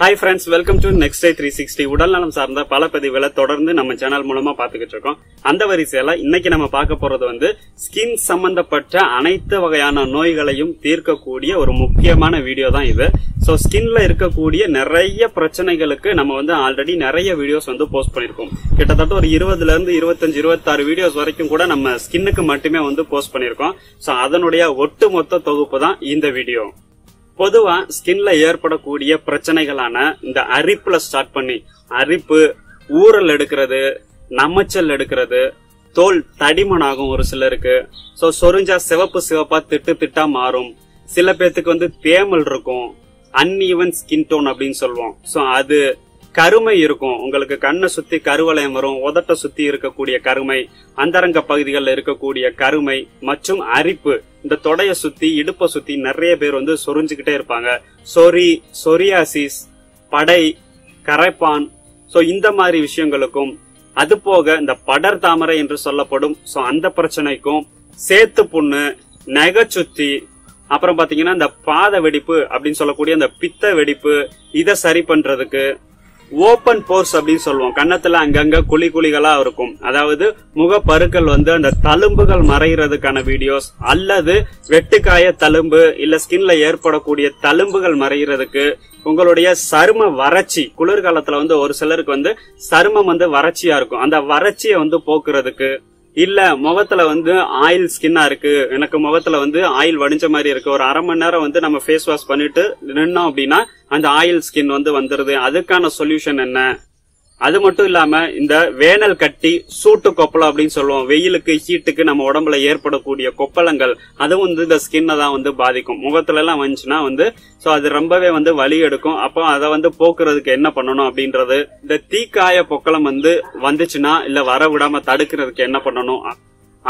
Hi friends welcome to next day three sixty உடல்நலம் சார்ந்த பல பதிவுகளை தொடர்ந்து நம்ம சேனல் மூலமா பாத்துக்கிட்டு இருக்கோம். அந்த வரிசையில இன்னைக்கு நம்ம பார்க்க போறது வந்து ஸ்கின் சம்பந்தப்பட்ட அனைத்து வகையான நோய்களையும் தீர்க்கக்கூடிய ஒரு முக்கியமான வீடியோ தான் இது. ஸோ ஸ்கின்ல இருக்கக்கூடிய நிறைய பிரச்சனைகளுக்கு நம்ம வந்து ஆல்ரெடி நிறைய வீடியோஸ் வந்து போஸ்ட் பண்ணிருக்கோம். கிட்டத்தட்ட ஒரு இருபதுல இருந்து இருபத்தஞ்சு இருபத்தாறு வீடியோஸ் வரைக்கும் கூட நம்ம ஸ்கின்னுக்கு மட்டுமே வந்து போஸ்ட் பண்ணிருக்கோம். ஸோ அதனுடைய ஒட்டுமொத்த தொகுப்பு தான் இந்த வீடியோ பொதுவா ஸ்கின்ல ஏற்படக்கூடிய பிரச்சனைகளான இந்த அரிப்புல ஸ்டார்ட் பண்ணி அரிப்பு ஊறல் எடுக்கிறது நமச்சல் எடுக்கிறது தோல் தடிமனாகும் ஒரு சிலருக்கு. சோ சொரிஞ்சா சிவப்பு சிவப்பா திட்டு திட்டா மாறும். சில பேர்த்துக்கு வந்து தேமல் இருக்கும். அன்இவன் ஸ்கின் டோன் அப்படின்னு சொல்லுவோம். சோ அது கருமை இருக்கும். உங்களுக்கு கண்ணை சுத்தி கருவளையம் வரும். உதட்ட சுத்தி இருக்கக்கூடிய கருமை அந்தரங்க பகுதிகளில் இருக்கக்கூடிய கருமை மற்றும் அரிப்பு. இந்த தொடைய சுத்தி இடுப்பை சுத்தி நிறைய பேர் வந்து சொரிஞ்சுக்கிட்டே இருப்பாங்க. சொரி சொரியாசிஸ் படை கரைப்பான். சோ இந்த மாதிரி விஷயங்களுக்கும் அது போக இந்த படர் தாமரை என்று சொல்லப்படும். சோ அந்த பிரச்சனைக்கும் சேத்து புண்ணு நெகச்சுத்தி அப்புறம் பாத்தீங்கன்னா இந்த பாத வெடிப்பு அப்படின்னு சொல்லக்கூடிய அந்த பித்த வெடிப்பு இதை சரி பண்றதுக்கு ஓபன் போர்ஸ் அப்படின்னு சொல்லுவோம். கன்னத்துல அங்கங்க குழி குழிகளா இருக்கும். அதாவது முகப்பருக்கள் வந்து அந்த தழும்புகள் மறைகிறதுக்கான வீடியோஸ் அல்லது வெட்டுக்காய தழும்பு இல்ல ஸ்கின்ல ஏற்படக்கூடிய தழும்புகள் மறைகிறதுக்கு உங்களுடைய சரும வறட்சி குளிர்காலத்துல வந்து ஒரு சிலருக்கு வந்து சருமம் வந்து வறட்சியா இருக்கும். அந்த வறட்சியை வந்து போக்குறதுக்கு இல்ல முகத்துல வந்து ஆயில் ஸ்கின்னா இருக்கு. எனக்கு முகத்துல வந்து ஆயில் வடிஞ்ச மாதிரி இருக்கு. ஒரு அரை மணி நேரம் வந்து நம்ம ஃபேஸ் வாஷ் பண்ணிட்டு நின்னோம் அப்படின்னா அந்த ஆயில் ஸ்கின் வந்து வந்துருது. அதுக்கான சொல்யூஷன் என்ன? அது மட்டும் இல்லாம இந்த வேனல் கட்டி சூட்டு கொப்பளம் அப்படின்னு சொல்லுவோம். வெயிலுக்கு ஹீட்டுக்கு நம்ம உடம்புல ஏற்படக்கூடிய கொப்பளங்கள் அதுவும் வந்து இந்த ஸ்கின்னை தான் வந்து பாதிக்கும். முகத்துல எல்லாம் வந்துச்சுன்னா வந்து சோ அது ரொம்பவே வந்து வலி எடுக்கும். அப்போ அதை வந்து போக்குறதுக்கு என்ன பண்ணணும் அப்படின்றது இந்த தீக்காய பொக்களம் வந்து வந்துச்சுன்னா இல்ல வர விடாம தடுக்கிறதுக்கு என்ன பண்ணணும்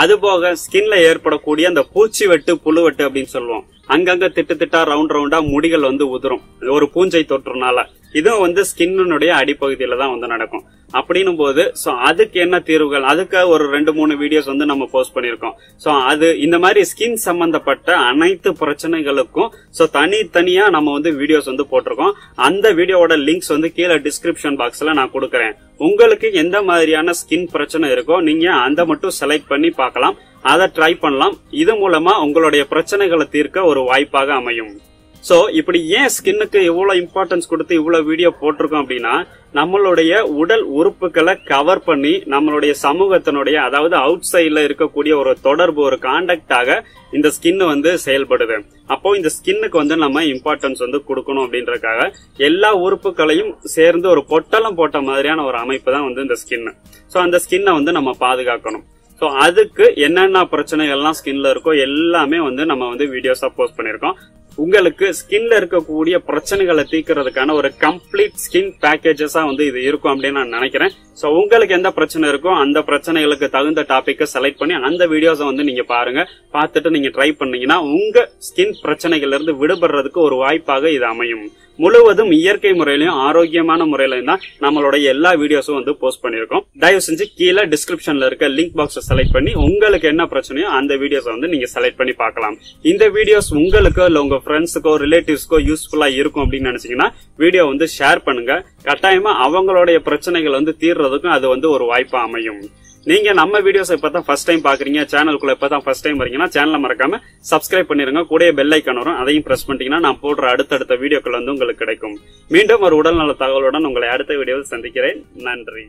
அது போக ஸ்கின்ல ஏற்படக்கூடிய அந்த பூச்சி வெட்டு புழு வெட்டு அப்படின்னு சொல்லுவோம். அங்கங்க திட்டு திட்டா ரவுண்ட் ரவுண்டா முடிகள் வந்து உதிரும். ஒரு பூஞ்சை தொற்றுனால. இதுவும் வந்து ஸ்கின்னுடைய அடிப்பகுதியில தான் வந்து நடக்கும். அப்படின்னும் போது சோ அதுக்கு என்ன தீர்வுகள்? அதுக்கு ஒரு ரெண்டு மூணு வீடியோஸ் வந்து நம்ம போஸ்ட் பண்ணிருக்கோம் சோ அது இந்த மாதிரி ஸ்கின் சம்பந்தப்பட்ட அனைத்து பிரச்சனைகளுக்கும் சோ தனித்தனியா நம்ம வந்து வீடியோஸ் வந்து போட்டிருக்கோம். அந்த வீடியோவோட லிங்க்ஸ் வந்து கீழே டிஸ்கிரிப்ஷன் பாக்ஸ்ல நான் கொடுக்குறேன். உங்களுக்கு எந்த மாதிரியான ஸ்கின் பிரச்சனை இருக்கோ நீங்க அந்த மட்டும் செலக்ட் பண்ணி பார்க்கலாம். அதை ட்ரை பண்ணலாம். இது மூலமா உங்களுடைய பிரச்சனைகளை தீர்க்க ஒரு வாய்ப்பாக அமையும். சோ இப்படி ஏன் ஸ்கின்னுக்கு இவ்வளவு இம்பார்ட்டன்ஸ் கொடுத்து இவ்வளவு வீடியோ போட்டிருக்கோம் அப்படின்னா நம்மளுடைய உடல் உறுப்புகளை கவர் பண்ணி நம்மளுடைய சமூகத்தினுடைய அதாவது அவுட் சைட்ல இருக்கக்கூடிய ஒரு தொடர்பு ஒரு கான்டாக்டாக இந்த ஸ்கின் வந்து செயல்படுது. அப்போ இந்த ஸ்கின்னுக்கு வந்து நம்ம இம்பார்ட்டன்ஸ் வந்து கொடுக்கணும் அப்படின்றதுக்காக எல்லா உறுப்புகளையும் சேர்ந்து ஒரு பொட்டலம் போட்ட மாதிரியான ஒரு அமைப்பு தான் வந்து இந்த ஸ்கின் சோ அந்த ஸ்கின்னை வந்து நம்ம பாதுகாக்கணும். ஸோ அதுக்கு என்னென்ன பிரச்சனைகள்லாம் ஸ்கின்ல இருக்கோ எல்லாமே வந்து நம்ம வந்து வீடியோஸா போஸ்ட் பண்ணியிருக்கோம். உங்களுக்கு ஸ்கின்ல இருக்கக்கூடிய பிரச்சனைகளை தீக்கிறதுக்கான ஒரு கம்ப்ளீட் ஸ்கின் பேக்கேஜஸா வந்து இது இருக்கும் அப்படின்னு நான் நினைக்கிறேன். சோ உங்களுக்கு எந்த பிரச்சனை இருக்கோ அந்த பிரச்சனைகளுக்கு தகுந்த டாப்பிக்கை செலக்ட் பண்ணி அந்த வீடியோஸை வந்து நீங்க பாருங்க. பார்த்துட்டு நீங்க ட்ரை பண்ணீங்கன்னா உங்க ஸ்கின் பிரச்சனைகள்ல இருந்து விடுபடுறதுக்கு ஒரு வாய்ப்பாக இது அமையும். முழுவதும் இயற்கை முறையிலையும் ஆரோக்கியமான முறையிலையும் தான் நம்மளோட எல்லா வீடியோஸும் வந்து போஸ்ட் பண்ணியிருக்கோம். தயவு செஞ்சு கீழே டிஸ்கிரிப்ஷன்ல இருக்க லிங்க் பாக்ஸை செலக்ட் பண்ணி உங்களுக்கு என்ன பிரச்சனையோ அந்த வீடியோஸை வந்து நீங்க செலக்ட் பண்ணி பார்க்கலாம். இந்த வீடியோஸ் உங்களுக்கோ இல்ல உங்க ஃப்ரெண்ட்ஸுக்கோ ரிலேட்டிவ்ஸ்க்கோ யூஸ்ஃபுல்லா இருக்கும் அப்படின்னு நினைச்சீங்கன்னா வீடியோ வந்து ஷேர் பண்ணுங்க. கட்டாயமா அவங்களுடைய பிரச்சனைகள் வந்து தீர்றதுக்கும் அது வந்து ஒரு வாய்ப்பா அமையும். நீங்க நம்ம வீடியோஸ் இப்பதான் ஃபர்ஸ்ட் டைம் பாக்குறீங்க சேனலுக்குள்ள இப்பதான் ஃபர்ஸ்ட் டைம் வரீங்கன்னா சேனலை மறக்காம சப்ஸ்கிரைப் பண்ணிருங்க. கூட பெல் ஐக்கன் வரும். அதையும் பிரஸ் பண்ணிட்டீங்கன்னா நான் போடுற அடுத்தடுத்த வீடியோக்கள் வந்து உங்களுக்கு கிடைக்கும். மீண்டும் ஒரு உடல்நல தகவலுடன் உங்களை அடுத்த வீடியோவில் சந்திக்கிறேன். நன்றி.